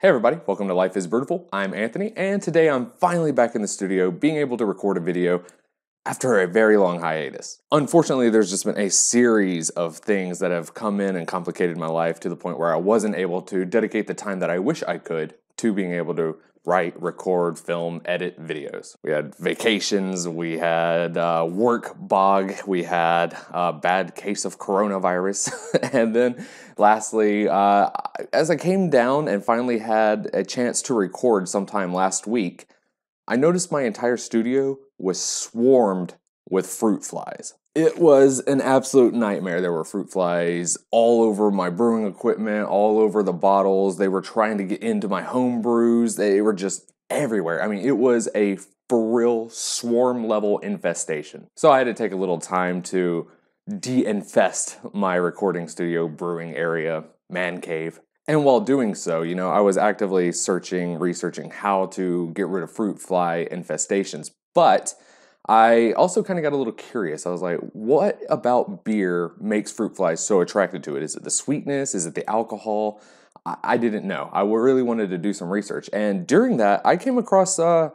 Hey everybody, welcome to Life is Brewtiful. I'm Anthony, and today I'm finally back in the studio being able to record a video after a very long hiatus. Unfortunately, there's just been a series of things that have come in and complicated my life to the point where I wasn't able to dedicate the time that I wish I could to being able to write, record, film, edit videos. We had vacations, we had uh, work bog, we had a bad case of coronavirus, and then lastly, uh, as I came down and finally had a chance to record sometime last week, I noticed my entire studio was swarmed with fruit flies. It was an absolute nightmare. There were fruit flies all over my brewing equipment, all over the bottles. They were trying to get into my home brews. They were just everywhere. I mean, it was a for real swarm level infestation. So I had to take a little time to de infest my recording studio brewing area, man cave. And while doing so, you know, I was actively searching, researching how to get rid of fruit fly infestations. But I also kind of got a little curious. I was like, what about beer makes fruit flies so attracted to it? Is it the sweetness? Is it the alcohol? I, I didn't know. I really wanted to do some research. And during that, I came across uh,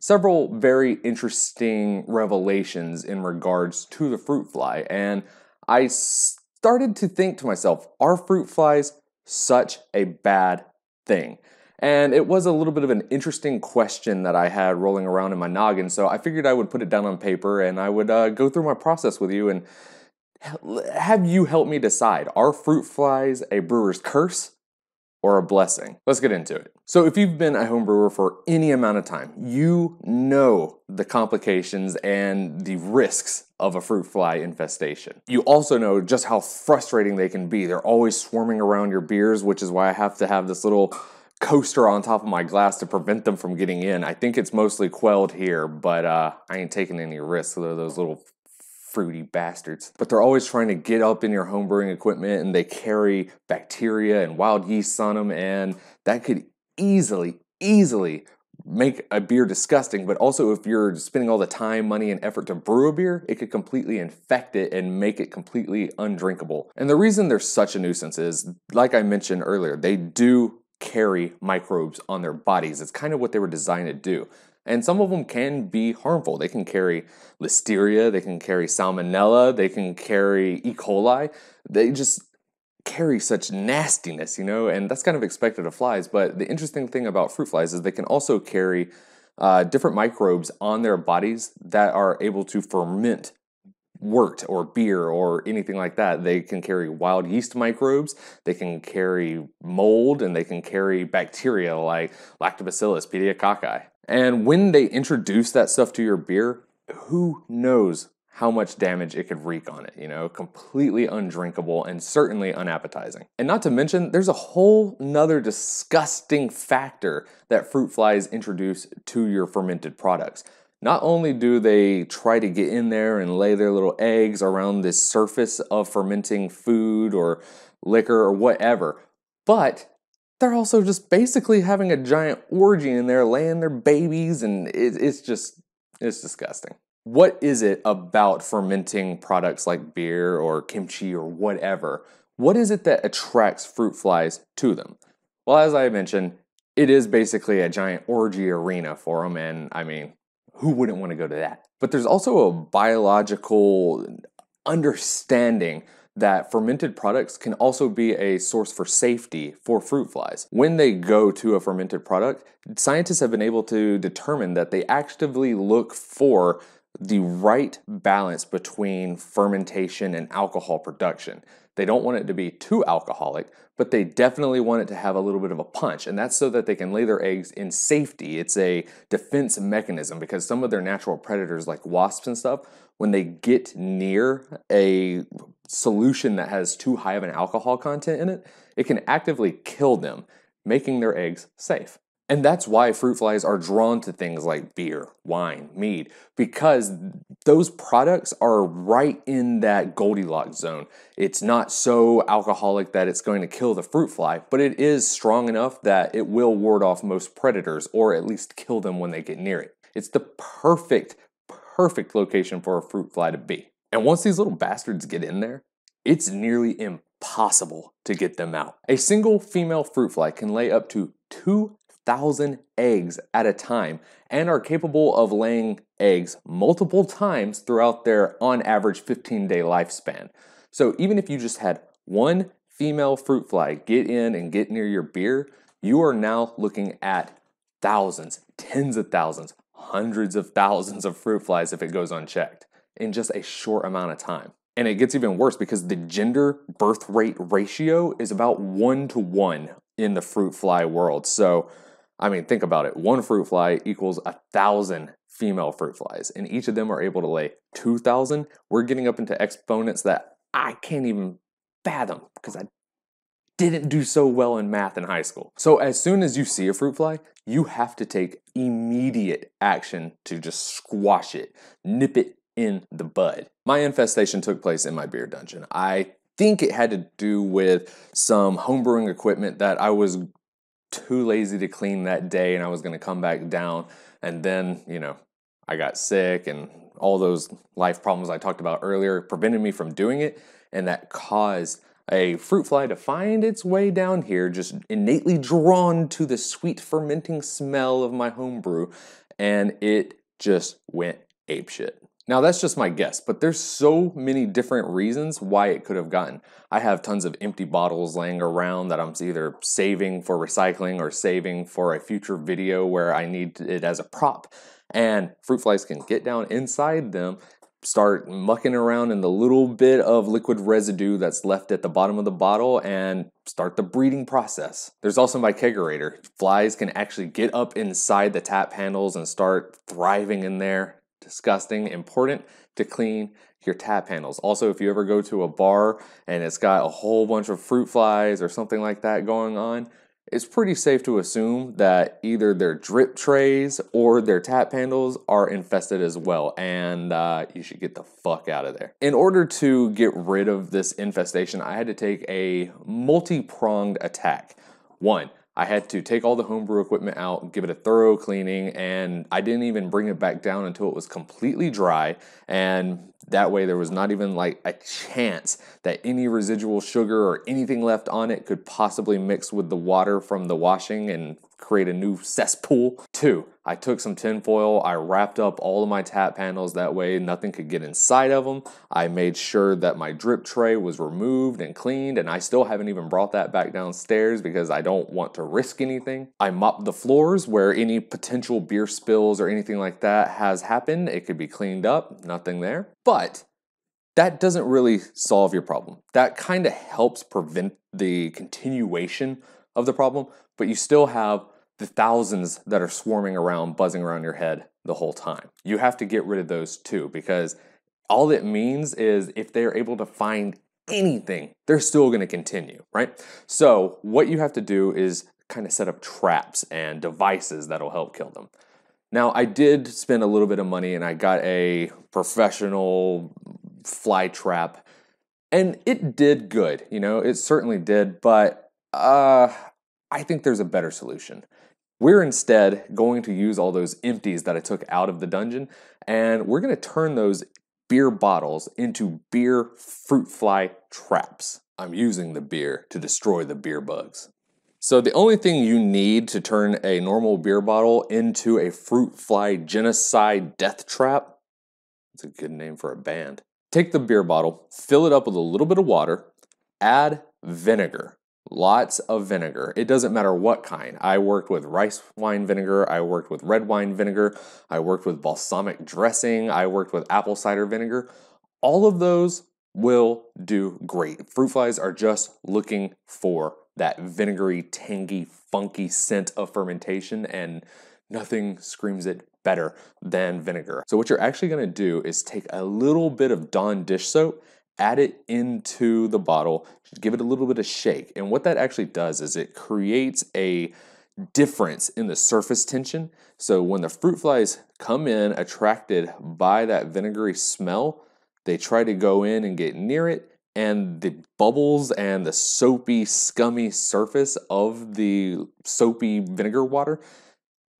several very interesting revelations in regards to the fruit fly. And I started to think to myself, are fruit flies such a bad thing? And it was a little bit of an interesting question that I had rolling around in my noggin. So I figured I would put it down on paper and I would uh, go through my process with you and have you help me decide are fruit flies a brewer's curse or a blessing? Let's get into it. So, if you've been a home brewer for any amount of time, you know the complications and the risks of a fruit fly infestation. You also know just how frustrating they can be. They're always swarming around your beers, which is why I have to have this little coaster on top of my glass to prevent them from getting in. I think it's mostly quelled here, but uh, I ain't taking any risks. They're those little fruity bastards. But they're always trying to get up in your homebrewing equipment and they carry bacteria and wild yeast on them, and that could easily, easily make a beer disgusting, but also if you're spending all the time, money, and effort to brew a beer, it could completely infect it and make it completely undrinkable. And the reason they're such a nuisance is, like I mentioned earlier, they do carry microbes on their bodies. It's kind of what they were designed to do. And some of them can be harmful. They can carry listeria, they can carry salmonella, they can carry E. coli. They just carry such nastiness, you know, and that's kind of expected of flies. But the interesting thing about fruit flies is they can also carry uh, different microbes on their bodies that are able to ferment wort or beer or anything like that. They can carry wild yeast microbes, they can carry mold, and they can carry bacteria like Lactobacillus pediococcus. And when they introduce that stuff to your beer, who knows how much damage it could wreak on it, you know, completely undrinkable and certainly unappetizing. And not to mention, there's a whole nother disgusting factor that fruit flies introduce to your fermented products. Not only do they try to get in there and lay their little eggs around this surface of fermenting food or liquor or whatever, but they're also just basically having a giant orgy in there, laying their babies, and it, it's just, it's disgusting. What is it about fermenting products like beer or kimchi or whatever? What is it that attracts fruit flies to them? Well, as I mentioned, it is basically a giant orgy arena for them, and I mean, who wouldn't want to go to that? But there's also a biological understanding that fermented products can also be a source for safety for fruit flies. When they go to a fermented product, scientists have been able to determine that they actively look for the right balance between fermentation and alcohol production. They don't want it to be too alcoholic, but they definitely want it to have a little bit of a punch. And that's so that they can lay their eggs in safety. It's a defense mechanism because some of their natural predators, like wasps and stuff, when they get near a solution that has too high of an alcohol content in it, it can actively kill them, making their eggs safe. And that's why fruit flies are drawn to things like beer, wine, mead, because those products are right in that Goldilocks zone. It's not so alcoholic that it's going to kill the fruit fly, but it is strong enough that it will ward off most predators or at least kill them when they get near it. It's the perfect, perfect location for a fruit fly to be. And once these little bastards get in there, it's nearly impossible to get them out. A single female fruit fly can lay up to 2,000 eggs at a time and are capable of laying eggs multiple times throughout their on average 15 day lifespan. So even if you just had one female fruit fly get in and get near your beer, you are now looking at thousands, tens of thousands, hundreds of thousands of fruit flies if it goes unchecked in just a short amount of time. And it gets even worse because the gender birth rate ratio is about one to one in the fruit fly world. So, I mean, think about it. One fruit fly equals a thousand female fruit flies, and each of them are able to lay 2,000. We're getting up into exponents that I can't even fathom because I didn't do so well in math in high school. So, as soon as you see a fruit fly, you have to take immediate action to just squash it, nip it in the bud. My infestation took place in my beer dungeon. I think it had to do with some homebrewing equipment that I was too lazy to clean that day and I was going to come back down. And then, you know, I got sick and all those life problems I talked about earlier prevented me from doing it. And that caused a fruit fly to find its way down here, just innately drawn to the sweet fermenting smell of my homebrew. And it just went apeshit. Now that's just my guess, but there's so many different reasons why it could have gotten. I have tons of empty bottles laying around that I'm either saving for recycling or saving for a future video where I need it as a prop. And fruit flies can get down inside them, start mucking around in the little bit of liquid residue that's left at the bottom of the bottle and start the breeding process. There's also my kegerator. Flies can actually get up inside the tap handles and start thriving in there disgusting. Important to clean your tap handles. Also, if you ever go to a bar and it's got a whole bunch of fruit flies or something like that going on, it's pretty safe to assume that either their drip trays or their tap handles are infested as well, and uh, you should get the fuck out of there. In order to get rid of this infestation, I had to take a multi pronged attack. One, I had to take all the homebrew equipment out, give it a thorough cleaning, and I didn't even bring it back down until it was completely dry. And that way, there was not even like a chance that any residual sugar or anything left on it could possibly mix with the water from the washing and create a new cesspool. Two, I took some tinfoil, I wrapped up all of my tap handles that way nothing could get inside of them. I made sure that my drip tray was removed and cleaned, and I still haven't even brought that back downstairs because I don't want to risk anything. I mopped the floors where any potential beer spills or anything like that has happened. It could be cleaned up, nothing there. But that doesn't really solve your problem. That kind of helps prevent the continuation of the problem, but you still have the thousands that are swarming around, buzzing around your head the whole time. You have to get rid of those too, because all it means is if they're able to find anything, they're still going to continue, right? So, what you have to do is kind of set up traps and devices that'll help kill them. Now, I did spend a little bit of money and I got a professional fly trap, and it did good. You know, it certainly did, but uh, I think there's a better solution. We're instead going to use all those empties that I took out of the dungeon, and we're going to turn those beer bottles into beer fruit fly traps. I'm using the beer to destroy the beer bugs. So the only thing you need to turn a normal beer bottle into a fruit fly genocide death trap, it's a good name for a band. Take the beer bottle, fill it up with a little bit of water, add vinegar. Lots of vinegar. It doesn't matter what kind. I worked with rice wine vinegar, I worked with red wine vinegar, I worked with balsamic dressing, I worked with apple cider vinegar. All of those will do great. Fruit flies are just looking for that vinegary, tangy, funky scent of fermentation, and nothing screams it better than vinegar. So, what you're actually gonna do is take a little bit of Dawn dish soap add it into the bottle, give it a little bit of shake. And what that actually does is it creates a difference in the surface tension. So when the fruit flies come in attracted by that vinegary smell, they try to go in and get near it. And the bubbles and the soapy, scummy surface of the soapy vinegar water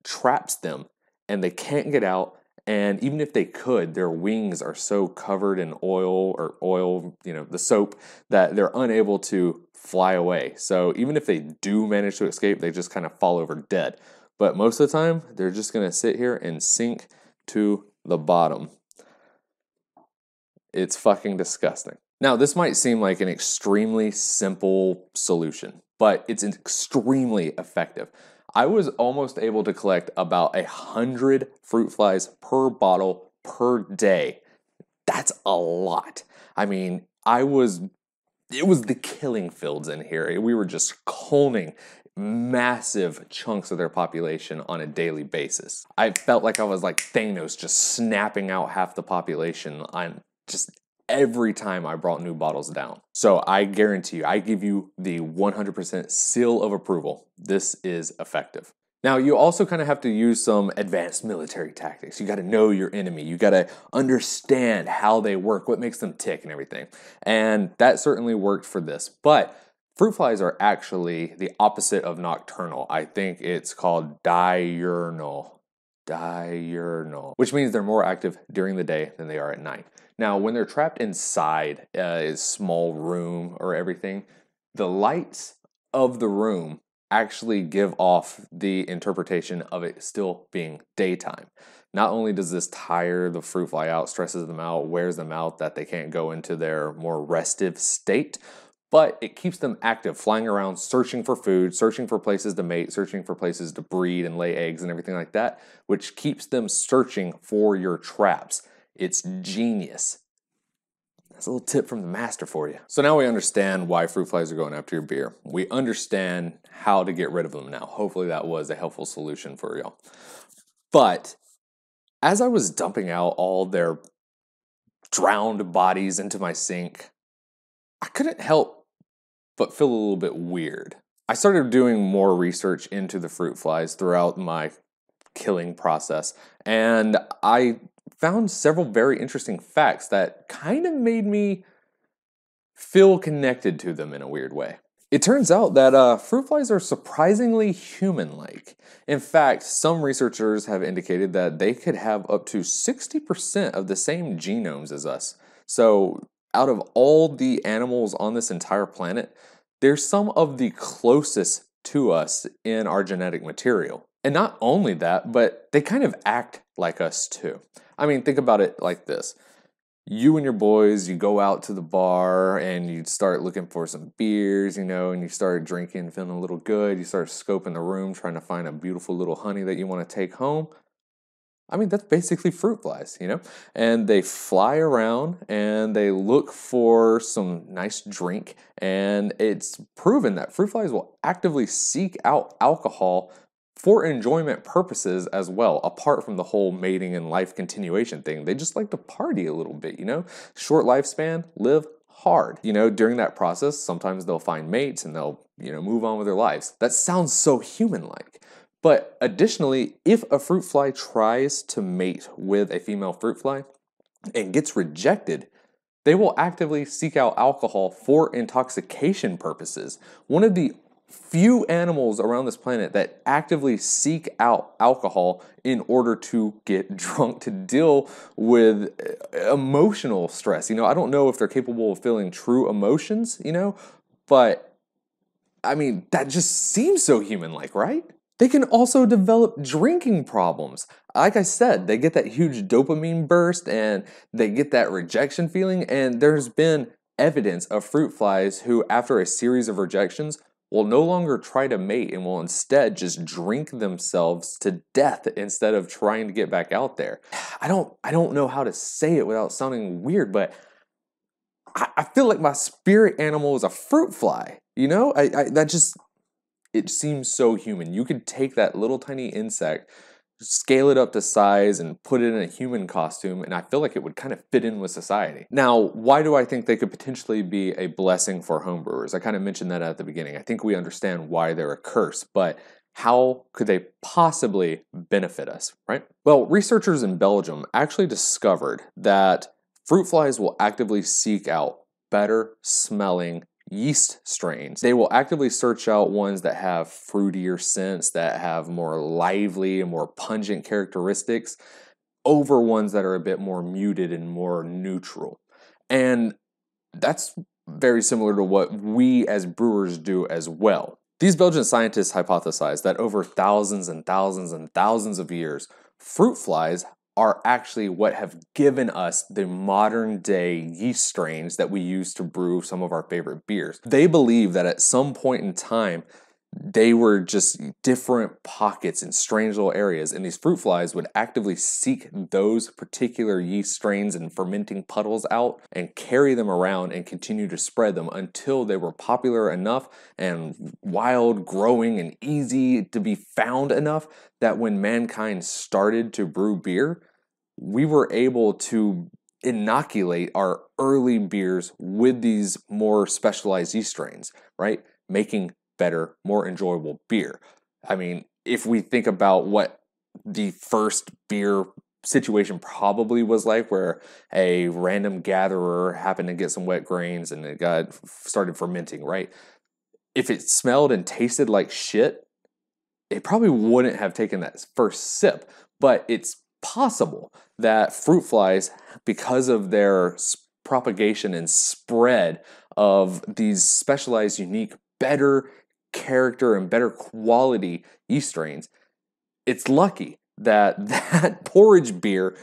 traps them and they can't get out And even if they could, their wings are so covered in oil or oil, you know, the soap, that they're unable to fly away. So even if they do manage to escape, they just kind of fall over dead. But most of the time, they're just going to sit here and sink to the bottom. It's fucking disgusting. Now, this might seem like an extremely simple solution, but it's extremely effective. I was almost able to collect about a hundred fruit flies per bottle per day. That's a lot. I mean, I was, it was the killing fields in here. We were just combing massive chunks of their population on a daily basis. I felt like I was like Thanos just snapping out half the population on just every time I brought new bottles down. So I guarantee you, I give you the 100% seal of approval. This is effective. Now, you also kind of have to use some advanced military tactics. You got to know your enemy. You got to understand how they work, what makes them tick, and everything. And that certainly worked for this. But fruit flies are actually the opposite of nocturnal. I think it's called diurnal. Diurnal, which means they're more active during the day than they are at night. Now, when they're trapped inside uh, a small room or everything, the lights of the room actually give off the interpretation of it still being daytime. Not only does this tire the fruit fly out, stresses them out, wears them out that they can't go into their more restive state, but it keeps them active, flying around, searching for food, searching for places to mate, searching for places to breed and lay eggs and everything like that, which keeps them searching for your traps. It's genius. That's a little tip from the master for you. So now we understand why fruit flies are going after your beer. We understand how to get rid of them now. Hopefully that was a helpful solution for y'all. But as I was dumping out all their drowned bodies into my sink, I couldn't help but feel a little bit weird. I started doing more research into the fruit flies throughout my killing process, and I found several very interesting facts that kind of made me feel connected to them in a weird way. It turns out that uh, fruit flies are surprisingly human like. In fact, some researchers have indicated that they could have up to 60% of the same genomes as us. So, out of all the animals on this entire planet, they're some of the closest to us in our genetic material. And not only that, but they kind of act like us too. I mean, think about it like this. You and your boys, you go out to the bar and you start looking for some beers, you know, and you start drinking, feeling a little good. You start scoping the room, trying to find a beautiful little honey that you want to take home. I mean, that's basically fruit flies, you know? And they fly around and they look for some nice drink. And it's proven that fruit flies will actively seek out alcohol for enjoyment purposes as well, apart from the whole mating and life continuation thing. They just like to party a little bit, you know? Short lifespan, live hard. You know, during that process, sometimes they'll find mates and they'll, you know, move on with their lives. That sounds so human like. But additionally, if a fruit fly tries to mate with a female fruit fly and gets rejected, they will actively seek out alcohol for intoxication purposes. One of the few animals around this planet that actively seek out alcohol in order to get drunk to deal with uh, emotional stress. You know, I don't know if they're capable of feeling true emotions, you know, but I mean, that just seems so human like, right? They can also develop drinking problems. Like I said, they get that huge dopamine burst and they get that rejection feeling. And there's been evidence of fruit flies who, after a series of rejections, will no longer try to mate and will instead just drink themselves to death instead of trying to get back out there. I don't I don't know how to say it without sounding weird, but I, I feel like my spirit animal is a fruit fly. You know, I, I that just it seems so human. You could take that little tiny insect scale it up to size and put it in a human costume, and I feel like it would kind of fit in with society. Now, why do I think they could potentially be a blessing for homebrewers? I kind of mentioned that at the beginning. I think we understand why they're a curse, but how could they possibly benefit us, right? Well, researchers in Belgium actually discovered that fruit flies will actively seek out better smelling yeast strains. They will actively search out ones that have fruitier scents, that have more lively and more pungent characteristics. over ones that are a bit more muted and more neutral. And that's very similar to what we as brewers do as well. These Belgian scientists hypothesized that over thousands and thousands and thousands of years, fruit flies are actually what have given us the modern day yeast strains that we use to brew some of our favorite beers. They believe that at some point in time, they were just different pockets in strange little areas, and these fruit flies would actively seek those particular yeast strains and fermenting puddles out and carry them around and continue to spread them until they were popular enough and wild, growing, and easy to be found enough that when mankind started to brew beer, we were able to inoculate our early beers with these more specialized yeast strains, right? Making better, more enjoyable beer. I mean, if we think about what the first beer situation probably was like where a random gatherer happened to get some wet grains and it got started fermenting, right? If it smelled and tasted like shit, it probably wouldn't have taken that first sip, but it's possible that fruit flies because of their propagation and spread of these specialized unique better character and better quality yeast strains, it's lucky that that porridge beer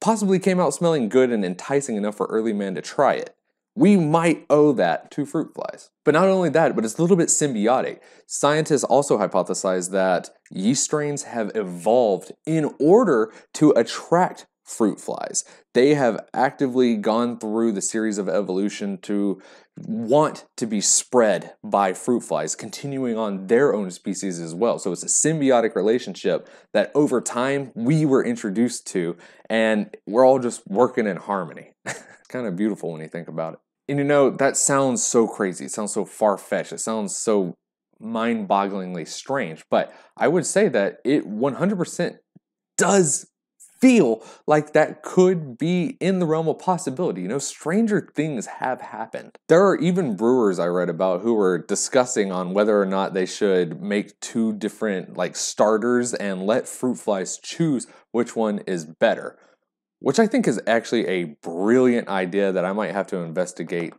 possibly came out smelling good and enticing enough for early man to try it. We might owe that to fruit flies. But not only that, but it's a little bit symbiotic. Scientists also hypothesize that yeast strains have evolved in order to attract fruit flies. They have actively gone through the series of evolution to want to be spread by fruit flies, continuing on their own species as well. So it's a symbiotic relationship that over time we were introduced to, and we're all just working in harmony. it's kind of beautiful when you think about it. And you know, that sounds so crazy. It sounds so far fetched. It sounds so mind bogglingly strange. But I would say that it 100% does feel like that could be in the realm of possibility. You know, stranger things have happened. There are even brewers I read about who were discussing on whether or not they should make two different like starters and let fruit flies choose which one is better. Which I think is actually a brilliant idea that I might have to investigate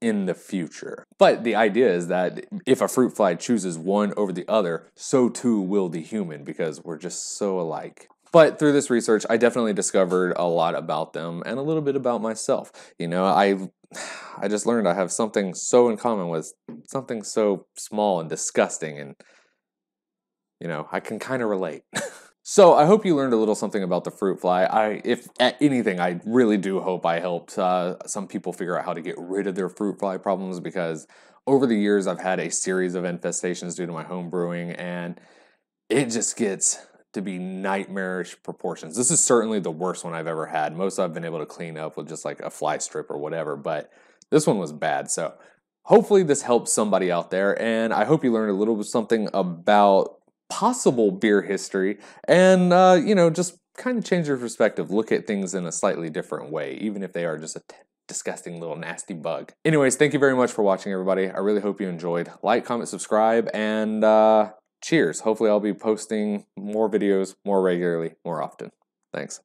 in the future. But the idea is that if a fruit fly chooses one over the other, so too will the human because we're just so alike. But through this research, I definitely discovered a lot about them and a little bit about myself. You know, I I just learned I have something so in common with something so small and disgusting and you know, I can kind of relate. so, I hope you learned a little something about the fruit fly. I if anything, I really do hope I helped uh, some people figure out how to get rid of their fruit fly problems because over the years I've had a series of infestations due to my home brewing and it just gets to be nightmarish proportions. This is certainly the worst one I've ever had. Most I've been able to clean up with just like a fly strip or whatever, but this one was bad. So hopefully this helps somebody out there, and I hope you learned a little bit something about possible beer history and uh, you know just kind of change your perspective look at things in a slightly different way even if they are just a t- disgusting little nasty bug anyways thank you very much for watching everybody i really hope you enjoyed like comment subscribe and uh cheers. Hopefully, I'll be posting more videos more regularly, more often. Thanks.